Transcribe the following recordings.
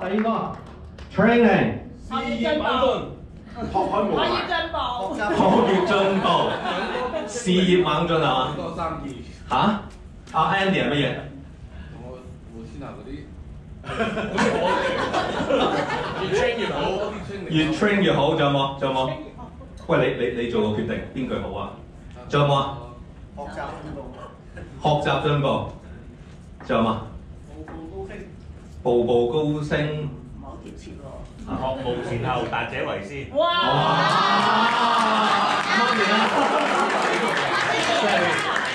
第二個 training 事業進步，學海無行業涯，進步，學業進步，事業猛進係嘛？多生意。嚇？阿 Andy 係乜嘢？我我先行嗰啲。越 train 越好。越 train 越好，仲有冇？仲有冇？喂，你你你做個決定，邊句好啊？仲有冇啊？學習進步。學習進步，仲有冇？步步高升。學無前後，達者為先。哇！媽咪啊！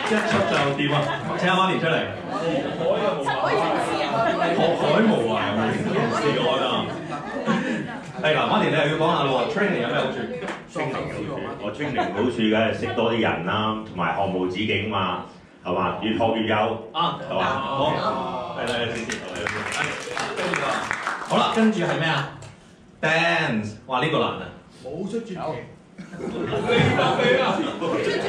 真係一出就掂啊！請阿媽咪出嚟。學海無涯，是我啊！係嗱，媽咪你又要講下咯喎，training 有咩好處？training 有好處，我 training 好處梗係識多啲人啦，同埋學無止境嘛，係嘛？越學越有，啊，係嘛？好，係啦，謝謝。跟住啊，好啦，跟住係咩啊？dance，哇呢個難啊！冇出絕技。冇出傳奇，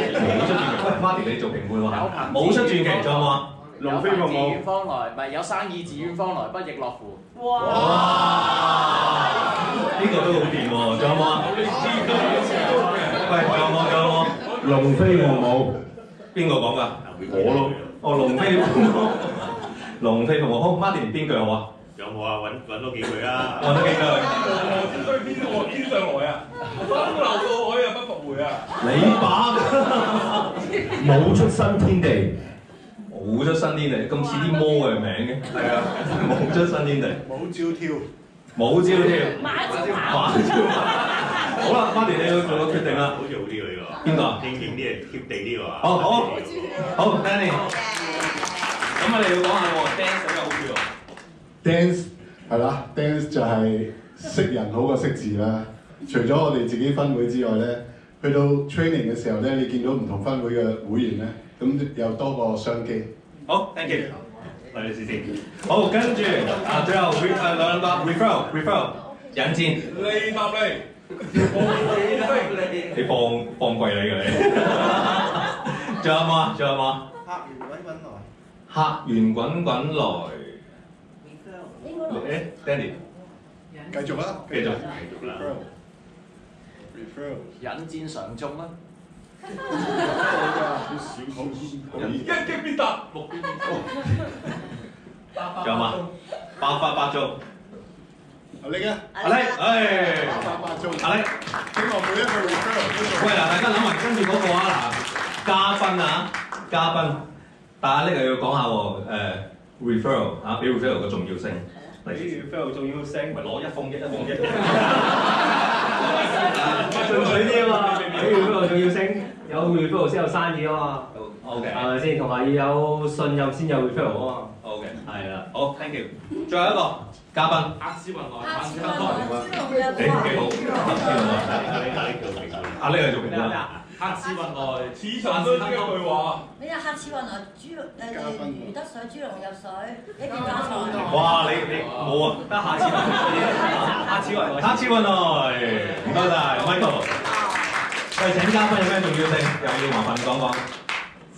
喂，Marty 你做評判喎，冇出傳奇，仲有冇啊？有朋自遠方來，唔係有生意自遠方來，不亦樂乎。哇！呢個都好掂喎，仲有冇啊？喂，仲有冇？仲有冇？龍飛鳳舞，邊個講㗎？我咯。哦，龍飛鳳舞，龍飛同學，好，Marty 邊句好啊？有冇啊？揾揾多幾句啊！揾多幾句。對天我天上來啊！風流到海啊，不復回啊！你把 冇出新天地，冇出新天地，咁似啲魔嘅名嘅。係啊，冇出新天地，冇招跳。冇招跳，馬照跑馬照跑。好啦，Marty 你要做個決定啦。好似好啲喎呢個。邊個啊正經啲，貼地啲喎。好好好，Danny。咁我哋要講下喎，dance 有咩好處喎？dance 係啦，dance 就係識人好過識字啦。除咗我哋自己分會之外咧，去到 training 嘅時候咧，你見到唔同分會嘅會員咧，咁又多個商機。好，thank you。嚟你試先。好，跟住啊，最後 re 誒兩個 referral referral 引薦。你答你。你放放貴你嘅你。仲有冇啊？仲有冇啊？客源滾滾來。誒，Danny。繼續啦，繼續。繼續啦。referral。引戰常中啦。一擊必達，六擊必仲有嘛？百發百中。阿力啊！阿力，誒。八八中。阿力。希望每一個 referral 都做。喂嗱，大家諗埋跟住嗰個啊嗱，嘉賓啊，嘉賓，但係呢個要講下喎，誒 referral 啊，俾 referral 嘅重要性。俾 referral 重要性，咪攞一封一，一封一。進取啲啊嘛，俾 referral 重要性，有 referral 先有生意啊嘛。OK，係咪先？同埋要有信任先有 referral 啊嘛。係啦。好，thank you。最後一個嘉賓，客似雲來，客似雲來誒幾好，阿呢個做評判。客似雲來，似曾相識一句話。你又客似雲來，豬誒魚得水，豬籠入水，一件家財。哇！你你冇啊，得下次雲來，下次雲來，下次雲來，唔該晒 Michael。喂，請嘉賓有咩重要性？又要麻煩你講講。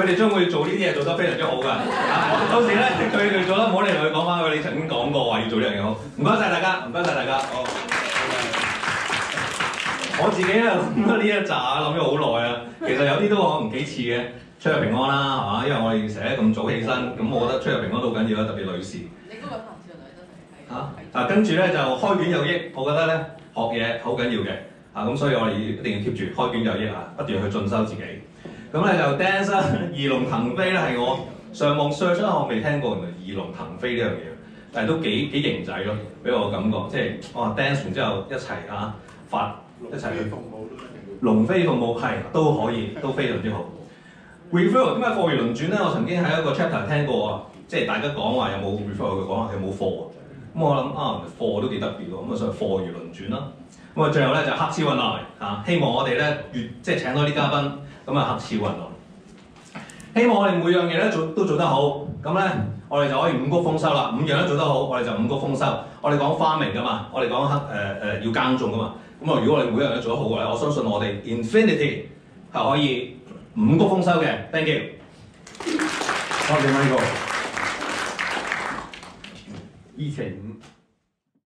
佢哋將會做呢啲嘢做得非常之好㗎。啊到時咧，佢哋做得唔好，你同佢講翻，佢你曾經講過話要做呢樣嘢好。唔該晒大家，唔該晒大家。好。我自己咧諗咗呢一集諗咗好耐啊，其實有啲都可能幾次嘅，出入平安啦，係嘛？因為我哋成日咁早起身，咁我覺得出入平安都好緊要啦，特別女士。啊！跟住咧就開卷有益，我覺得咧學嘢好緊要嘅啊，咁所以我哋一定要 keep 住開卷有益啊，不斷去進修自己。咁咧就 dance 啦，二龍騰飛咧係我上網 search 啦，我未聽過原來二龍騰飛呢樣嘢，但係都幾幾型仔咯，俾我感覺，即係哇 dance 完之後一齊啊發一齊去。龍飛鳳舞係都可以，都非常之好。referral 點解貨如輪轉咧？我曾經喺一個 chapter 聽過啊，即係大家講話有冇 referral，佢講話有冇貨。咁我諗啊，貨都幾特別喎，咁啊所以貨如輪轉啦。咁啊最後咧就黑超運來嚇，希望我哋咧越即係請多啲嘉賓，咁啊客似雲來。希望我哋每樣嘢咧做都做得好，咁咧我哋就可以五谷豐收啦。五樣都做得好，我哋就五谷豐收。我哋講花明噶嘛，我哋講黑誒誒要耕種噶嘛。咁啊，如果我哋每樣都做得好嘅咧，我相信我哋 Infinity 係可以五谷豐收嘅。Thank you。多謝 Michael。以前